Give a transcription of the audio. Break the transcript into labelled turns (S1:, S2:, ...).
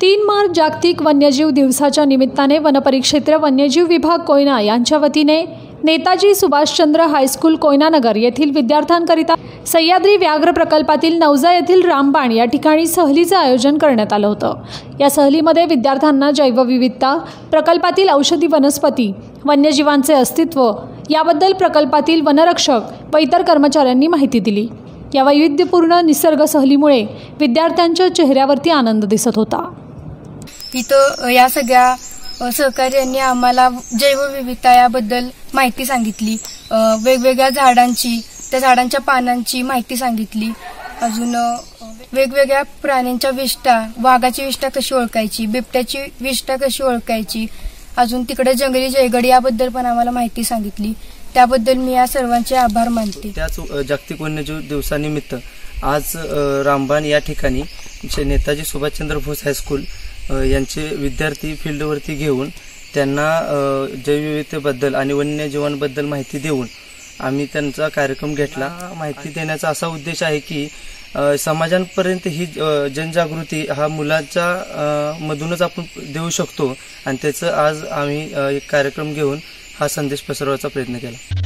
S1: तीन मार्च जागतिक वन्यजीव दिवसाच्या निमित्ताने वनपरिक्षेत्र वन्यजीव विभाग कोयना यांच्या वतीने नेताजी सुभाषचंद्र हायस्कूल कोयनानगर येथील विद्यार्थ्यांकरिता सह्याद्री व्याघ्र प्रकल्पातील नवजा येथील रामबाण या ठिकाणी सहलीचं आयोजन करण्यात आलं होतं. या सहलीमध्ये विद्यार्थ्यांना जैवविविधता प्रकल्पातील औषधी वनस्पती वन्यजीवांचे अस्तित्व याबद्दल प्रकल्पातील वनरक्षक व इतर कर्मचाऱ्यांनी माहिती दिली. या वैविध्यपूर्ण निसर्ग सहलीमुळे विद्यार्थ्यांच्या चेहऱ्यावरती आनंद दिसत होता.
S2: इथं या सगळ्या सहकार्यांनी आम्हाला जैवविविधता याबद्दल माहिती सांगितली. वेगवेगळ्या झाडांची त्या झाडांच्या पानांची माहिती सांगितली. अजून वेगवेगळ्या प्राण्यांच्या विष्ठा वाघाची विष्ठा कशी ओळखायची बिबट्याची विष्ठा कशी ओळखायची अजून तिकडे जंगली जयगड याबद्दल पण आम्हाला माहिती सांगितली. त्याबद्दल मी या सर्वांचे आभार मानते.
S3: त्याच जागतिक वन्यजीव दिवसानिमित्त आज रामबान या ठिकाणी नेताजी सुभाषचंद्र बोस हायस्कूल यांचे विद्यार्थी फील्डवरती घेऊन त्यांना जैवविविधतेबद्दल आणि वन्यजीवांबद्दल माहिती देऊन आम्ही त्यांचा कार्यक्रम घेतला. माहिती देण्याचा असा उद्देश आहे की समाजांपर्यंत ही जनजागृती हा मुलांच्या मधूनच आपण देऊ शकतो. आणि त्याचं आज आम्ही एक कार्यक्रम घेऊन हा संदेश पसरवायचा प्रयत्न केला.